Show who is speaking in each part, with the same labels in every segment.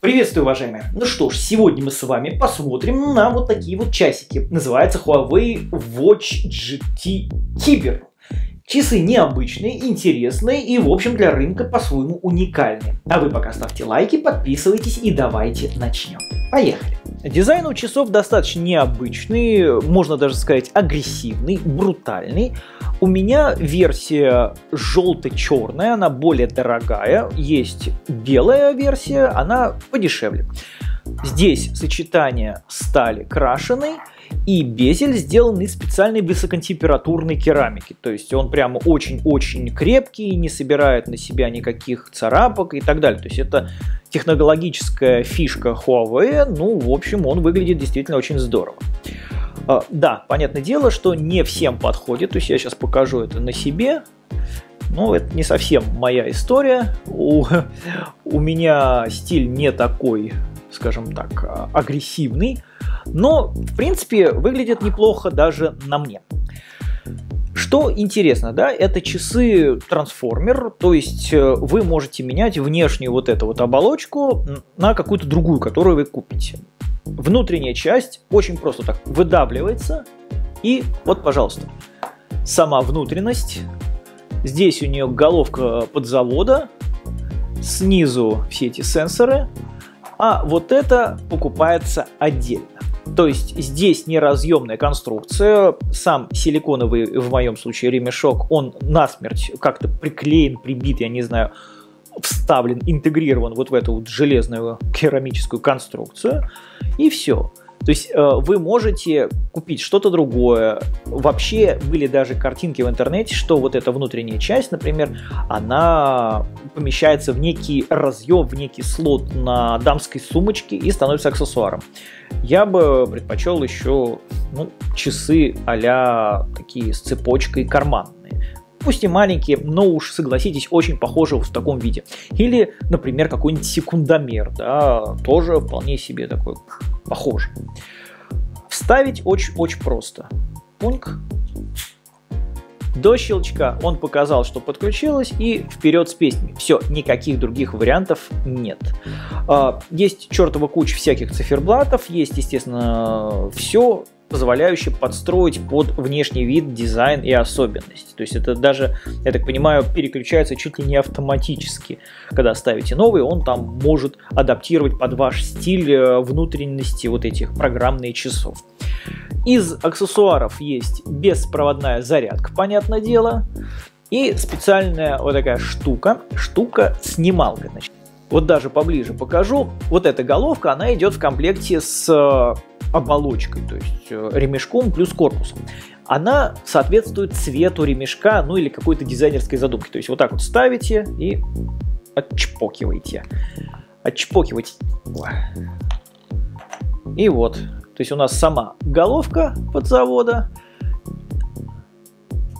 Speaker 1: Приветствую, уважаемые! Ну что ж, сегодня мы с вами посмотрим на вот такие вот часики. Называется Huawei Watch GT Kyber. Часы необычные, интересные и, в общем, для рынка по-своему уникальные. А вы пока ставьте лайки, подписывайтесь и давайте начнем. Поехали! Дизайн у часов достаточно необычный, можно даже сказать агрессивный, брутальный. У меня версия желто-черная, она более дорогая. Есть белая версия, она подешевле. Здесь сочетание стали крашеной и безель сделан из специальной высокотемпературной керамики. То есть он прямо очень-очень крепкий, не собирает на себя никаких царапок и так далее. То есть это технологическая фишка Huawei. Ну, в общем, он выглядит действительно очень здорово. А, да, понятное дело, что не всем подходит. То есть я сейчас покажу это на себе. Ну, это не совсем моя история. У, у меня стиль не такой, скажем так, а, агрессивный. Но, в принципе, выглядит неплохо даже на мне. Что интересно, да, это часы трансформер, то есть э, вы можете менять внешнюю вот эту вот оболочку на какую-то другую, которую вы купите. Внутренняя часть очень просто так выдавливается, и вот, пожалуйста, сама внутренность. Здесь у нее головка под завода, снизу все эти сенсоры, а вот это покупается отдельно. То есть здесь неразъемная конструкция, сам силиконовый, в моем случае, ремешок, он насмерть как-то приклеен, прибит, я не знаю, вставлен, интегрирован вот в эту вот железную керамическую конструкцию, и все. То есть э, вы можете купить что-то другое. Вообще были даже картинки в интернете, что вот эта внутренняя часть, например, она помещается в некий разъем, в некий слот на дамской сумочке и становится аксессуаром. Я бы предпочел еще ну, часы а такие с цепочкой карманные пусть и маленькие, но уж согласитесь, очень похожи в таком виде. Или, например, какой-нибудь секундомер, да, тоже вполне себе такой похож. Вставить очень-очень просто. Пунк. До щелчка он показал, что подключилось, и вперед с песней. Все, никаких других вариантов нет. А, есть чертова куча всяких циферблатов, есть, естественно, все, позволяющий подстроить под внешний вид, дизайн и особенности. То есть это даже, я так понимаю, переключается чуть ли не автоматически. Когда ставите новый, он там может адаптировать под ваш стиль э, внутренности вот этих программных часов. Из аксессуаров есть беспроводная зарядка, понятное дело, и специальная вот такая штука, штука-снималка. Значит. Вот даже поближе покажу. Вот эта головка, она идет в комплекте с э, оболочкой, то есть э, ремешком плюс корпусом. Она соответствует цвету ремешка, ну или какой-то дизайнерской задумки. То есть вот так вот ставите и отчпокиваете. Отчпокиваете. И вот. То есть у нас сама головка под завода.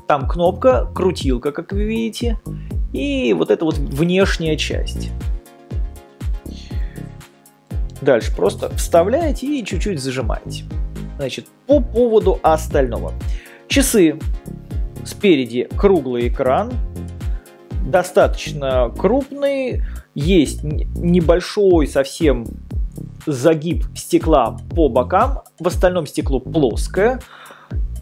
Speaker 1: Там кнопка, крутилка, как вы видите. И вот эта вот внешняя часть. Дальше. Просто вставляете и чуть-чуть зажимаете. Значит, по поводу остального. Часы. Спереди круглый экран, достаточно крупный, есть небольшой совсем загиб стекла по бокам, в остальном стекло плоское,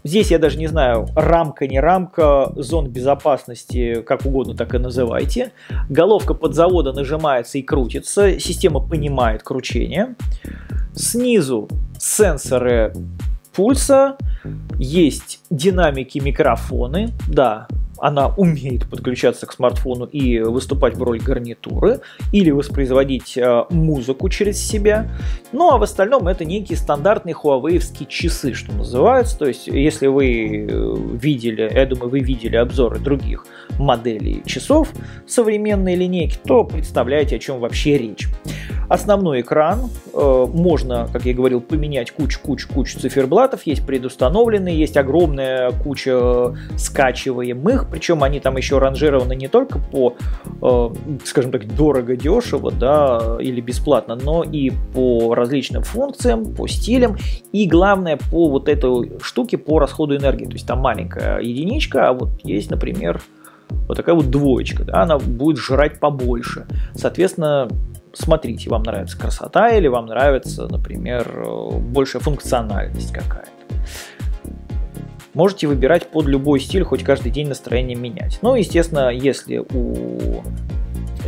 Speaker 1: Здесь я даже не знаю, рамка, не рамка, зон безопасности, как угодно так и называйте. Головка под завода нажимается и крутится, система понимает кручение. Снизу сенсоры пульса, есть динамики микрофоны, да, она умеет подключаться к смартфону и выступать в роли гарнитуры, или воспроизводить э, музыку через себя. Ну а в остальном это некие стандартные Huawei часы, что называется. То есть, если вы э, видели, я думаю, вы видели обзоры других моделей часов современной линейки, то представляете, о чем вообще речь. Основной экран, э, можно, как я говорил, поменять кучу-кучу-кучу циферблатов, есть предустановленные, есть огромная куча скачиваемых, причем они там еще ранжированы не только по, э, скажем так, дорого-дешево, да, или бесплатно, но и по различным функциям, по стилям, и главное, по вот этой штуке, по расходу энергии. То есть там маленькая единичка, а вот есть, например, вот такая вот двоечка, да, она будет жрать побольше. Соответственно, смотрите, вам нравится красота или вам нравится, например, э, большая функциональность какая-то. Можете выбирать под любой стиль, хоть каждый день настроение менять. Но, естественно, если у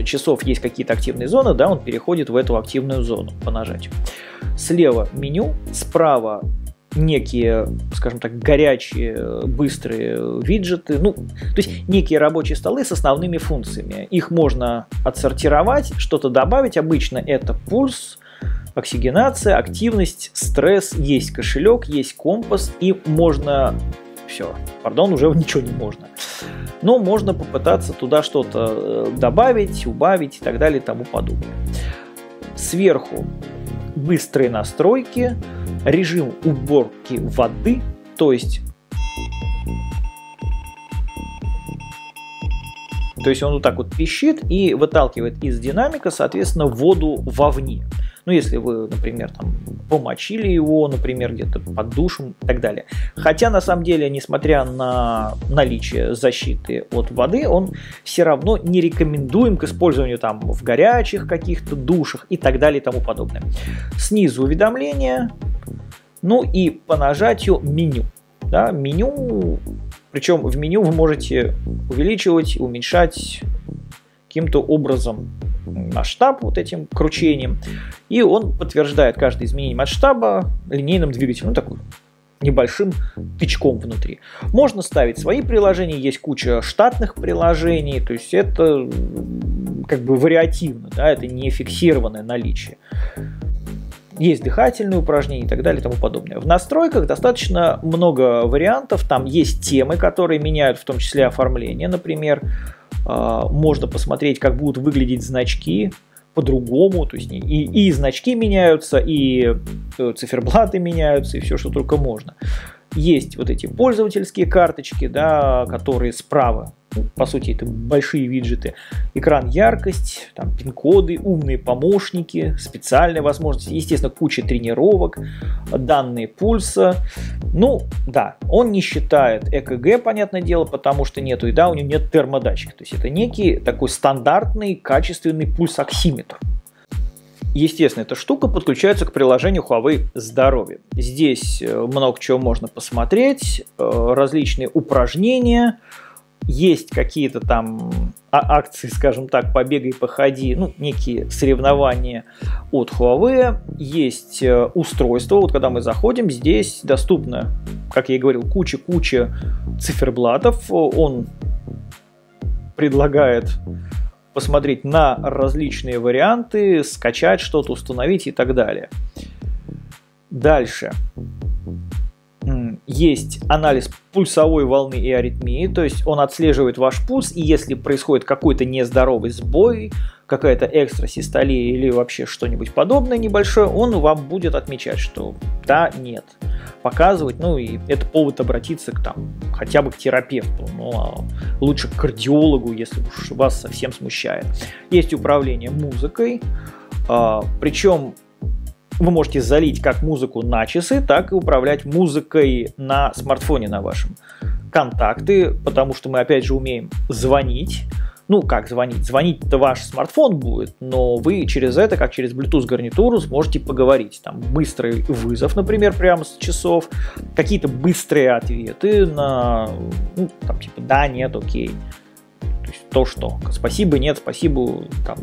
Speaker 1: часов есть какие-то активные зоны, да, он переходит в эту активную зону по нажатию. Слева меню, справа некие, скажем так, горячие, быстрые виджеты, ну, то есть некие рабочие столы с основными функциями. Их можно отсортировать, что-то добавить. Обычно это пульс, оксигенация, активность, стресс, есть кошелек, есть компас, и можно все, пардон, уже ничего не можно. Но можно попытаться туда что-то э, добавить, убавить и так далее и тому подобное. Сверху быстрые настройки, режим уборки воды, то есть То есть он вот так вот пищит и выталкивает из динамика, соответственно, воду вовне. Ну, если вы, например, там, помочили его, например, где-то под душем и так далее. Хотя, на самом деле, несмотря на наличие защиты от воды, он все равно не рекомендуем к использованию там в горячих каких-то душах и так далее и тому подобное. Снизу уведомления, ну и по нажатию меню. Да, меню, причем в меню вы можете увеличивать, уменьшать каким-то образом масштаб вот этим кручением, и он подтверждает каждое изменение масштаба линейным двигателем, ну такой небольшим тычком внутри. Можно ставить свои приложения, есть куча штатных приложений, то есть это как бы вариативно, да, это не фиксированное наличие. Есть дыхательные упражнения и так далее и тому подобное. В настройках достаточно много вариантов, там есть темы, которые меняют в том числе оформление, например, можно посмотреть, как будут выглядеть значки по-другому, то есть и, и значки меняются, и э, циферблаты меняются, и все, что только можно. Есть вот эти пользовательские карточки, да, которые справа по сути, это большие виджеты. Экран яркость, там пин-коды, умные помощники, специальные возможности, естественно, куча тренировок, данные пульса. Ну, да, он не считает ЭКГ, понятное дело, потому что нету, и да, у него нет термодатчика. То есть это некий такой стандартный качественный пульсоксиметр. Естественно, эта штука подключается к приложению Huawei Здоровье. Здесь э, много чего можно посмотреть, э, различные упражнения, есть какие-то там а, акции, скажем так, побегай, походи, ну, некие соревнования от Huawei, есть э, устройство, вот когда мы заходим, здесь доступно, как я и говорил, куча-куча циферблатов, он предлагает посмотреть на различные варианты, скачать что-то, установить и так далее. Дальше есть анализ пульсовой волны и аритмии, то есть он отслеживает ваш пульс, и если происходит какой-то нездоровый сбой, какая-то экстрасистолия или вообще что-нибудь подобное небольшое, он вам будет отмечать, что да, нет. Показывать, ну и это повод обратиться к там, хотя бы к терапевту, ну а лучше к кардиологу, если уж вас совсем смущает. Есть управление музыкой, а, причем вы можете залить как музыку на часы, так и управлять музыкой на смартфоне на вашем. Контакты, потому что мы опять же умеем звонить. Ну, как звонить? Звонить-то ваш смартфон будет, но вы через это, как через Bluetooth гарнитуру, сможете поговорить. Там быстрый вызов, например, прямо с часов, какие-то быстрые ответы на, ну, там, типа, да, нет, окей. То есть то, что спасибо, нет, спасибо, там,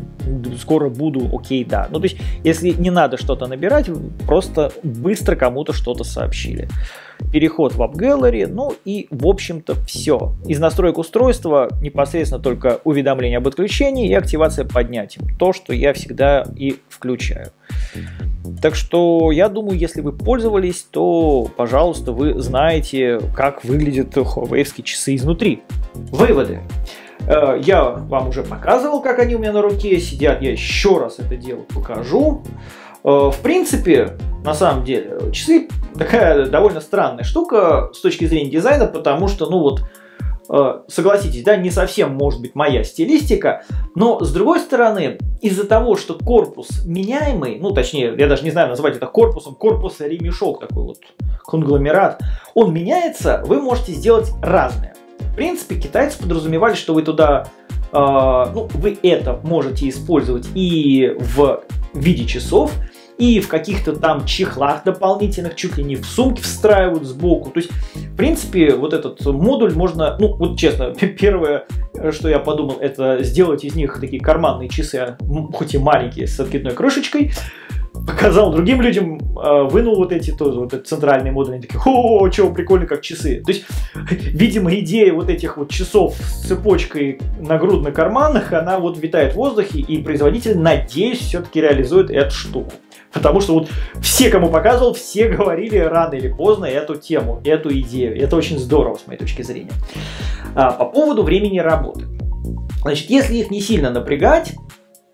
Speaker 1: скоро буду, окей, да. Ну, то есть, если не надо что-то набирать, просто быстро кому-то что-то сообщили. Переход в App Gallery, ну и, в общем-то, все. Из настроек устройства непосредственно только уведомление об отключении и активация поднятием. То, что я всегда и включаю. Так что я думаю, если вы пользовались, то, пожалуйста, вы знаете, как выглядят Huawei часы изнутри. Выводы. Э, я вам уже показывал, как они у меня на руке сидят. Я еще раз это дело покажу. Э, в принципе, на самом деле, часы такая довольно странная штука с точки зрения дизайна, потому что, ну вот, э, согласитесь, да, не совсем может быть моя стилистика, но с другой стороны, из-за того, что корпус меняемый, ну точнее, я даже не знаю назвать это корпусом, корпус ремешок такой вот, конгломерат, он меняется, вы можете сделать разное принципе, китайцы подразумевали, что вы туда ну, вы это можете использовать и в виде часов, и в каких-то там чехлах дополнительных, чуть ли не в сумке встраивают сбоку. То есть, в принципе, вот этот модуль можно, ну, вот честно, первое, что я подумал, это сделать из них такие карманные часы, хоть и маленькие, с откидной крышечкой, показал другим людям, а, вынул вот эти тоже, вот этот центральный модуль, они такие, о, чего прикольно, как часы. То есть, видимо, идея вот этих вот часов с цепочкой нагрудных карманах, она вот витает в воздухе, и производитель, надеюсь, все-таки реализует эту штуку. Потому что вот все, кому показывал, все говорили рано или поздно эту тему, эту идею. Это очень здорово, с моей точки зрения. А, по поводу времени работы. Значит, если их не сильно напрягать,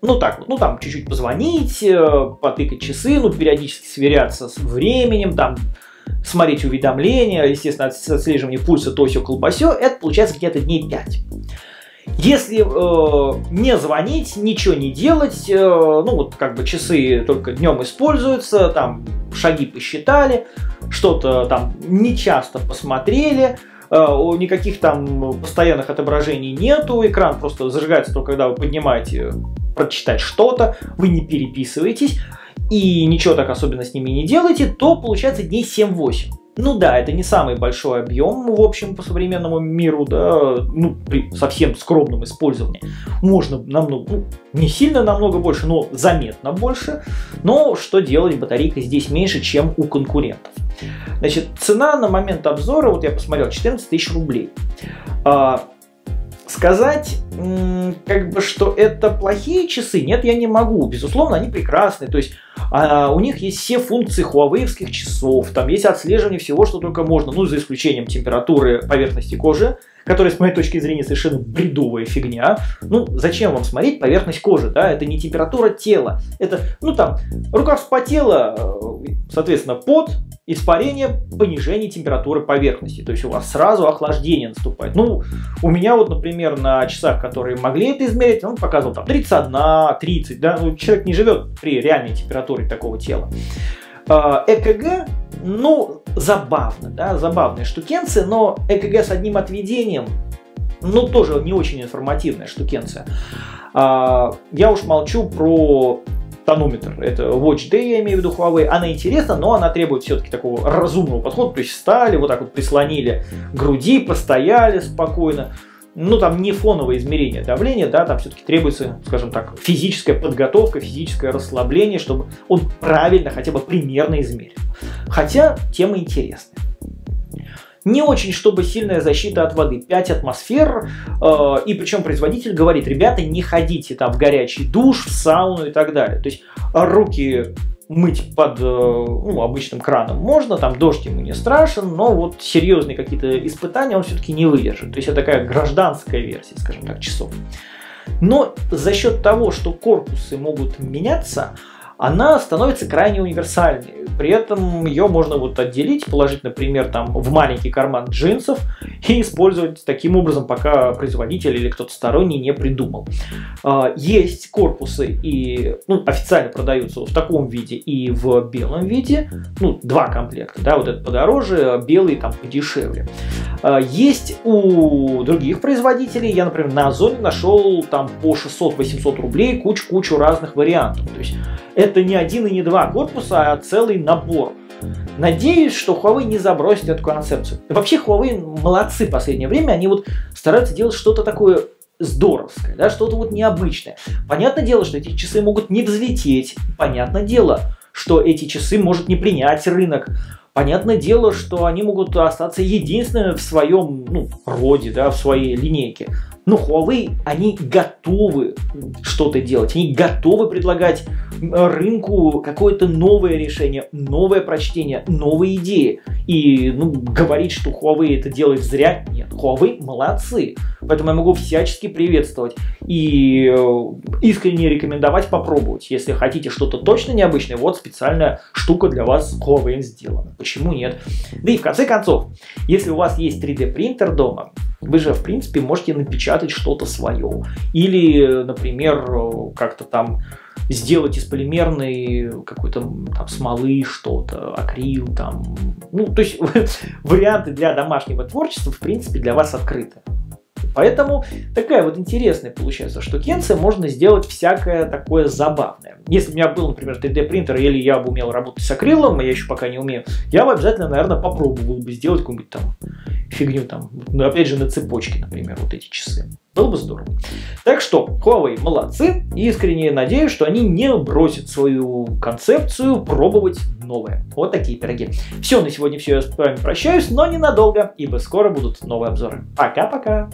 Speaker 1: ну так вот, ну там чуть-чуть позвонить, э, потыкать часы, ну периодически сверяться с временем, там смотреть уведомления, естественно, отслеживание пульса, то все колбасё, это получается где-то дней 5. Если э, не звонить, ничего не делать, э, ну вот как бы часы только днем используются, там шаги посчитали, что-то там не часто посмотрели, э, никаких там постоянных отображений нету, экран просто зажигается только когда вы поднимаете прочитать что-то, вы не переписываетесь и ничего так особенно с ними не делаете, то получается дней 7-8. Ну да, это не самый большой объем, в общем, по современному миру, да, ну, при совсем скромном использовании. Можно намного, ну, не сильно намного больше, но заметно больше. Но что делать, батарейка здесь меньше, чем у конкурентов. Значит, цена на момент обзора, вот я посмотрел, 14 тысяч рублей. А, сказать, как бы, что это плохие часы, нет, я не могу. Безусловно, они прекрасные. То есть а, у них есть все функции Huawei часов, там есть отслеживание всего, что только можно, ну, за исключением температуры поверхности кожи, которая, с моей точки зрения, совершенно бредовая фигня. Ну, зачем вам смотреть поверхность кожи, да? Это не температура тела. Это, ну, там, рука вспотела, э, соответственно, пот, испарение, понижение температуры поверхности. То есть у вас сразу охлаждение наступает. Ну, у меня вот, например, на часах, которые могли это измерить, он показывал там 31, 30, да, ну, человек не живет при реальной температуре такого тела. А, ЭКГ, ну, забавно, да, забавная штукенция, но ЭКГ с одним отведением, ну, тоже не очень информативная штукенция. А, я уж молчу про тонометр. Это Watch Day, я имею в виду Huawei. Она интересна, но она требует все-таки такого разумного подхода. То есть встали, вот так вот прислонили груди, постояли спокойно. Ну, там не фоновое измерение давления, да, там все-таки требуется, скажем так, физическая подготовка, физическое расслабление, чтобы он правильно, хотя бы примерно измерил. Хотя тема интересная. Не очень, чтобы сильная защита от воды. 5 атмосфер. Э, и причем производитель говорит, ребята, не ходите там в горячий душ, в сауну и так далее. То есть руки мыть под э, ну, обычным краном можно, там дождь ему не страшен, но вот серьезные какие-то испытания он все-таки не выдержит. То есть это такая гражданская версия, скажем так, часов. Но за счет того, что корпусы могут меняться, она становится крайне универсальной. При этом ее можно вот отделить, положить, например, там в маленький карман джинсов и использовать таким образом, пока производитель или кто-то сторонний не придумал. А, есть корпусы и ну, официально продаются в таком виде и в белом виде. Ну, два комплекта, да, вот этот подороже, а белый там подешевле. А, есть у других производителей, я, например, на Озоне нашел там по 600-800 рублей кучу-кучу разных вариантов. То есть это не один и не два корпуса, а целый набор. Надеюсь, что Huawei не забросит эту концепцию. Вообще Huawei молодцы в последнее время, они вот стараются делать что-то такое здоровское, да, что-то вот необычное. Понятное дело, что эти часы могут не взлететь. Понятное дело, что эти часы может не принять рынок. Понятное дело, что они могут остаться единственными в своем ну, роде, да, в своей линейке. Но Huawei, они готовы что-то делать, они готовы предлагать рынку какое-то новое решение, новое прочтение, новые идеи. И ну, говорить, что Huawei это делает зря, нет, Huawei молодцы. Поэтому я могу всячески приветствовать и э, искренне рекомендовать попробовать. Если хотите что-то точно необычное, вот специальная штука для вас Huawei сделана. Почему нет? Да и в конце концов, если у вас есть 3D принтер дома, вы же, в принципе, можете напечатать что-то свое. Или, например, как-то там сделать из полимерной какой-то там смолы что-то, акрил там. Ну, то есть варианты для домашнего творчества, в принципе, для вас открыты. Поэтому такая вот интересная получается штукенция, можно сделать всякое такое забавное. Если у меня был, например, 3D принтер, или я бы умел работать с акрилом, я еще пока не умею, я бы обязательно, наверное, попробовал бы сделать какую-нибудь там фигню там, ну, опять же, на цепочке, например, вот эти часы. Было бы здорово. Так что, Huawei молодцы. Искренне надеюсь, что они не бросят свою концепцию пробовать новое. Вот такие пироги. Все, на сегодня все. Я с вами прощаюсь, но ненадолго, ибо скоро будут новые обзоры. Пока-пока.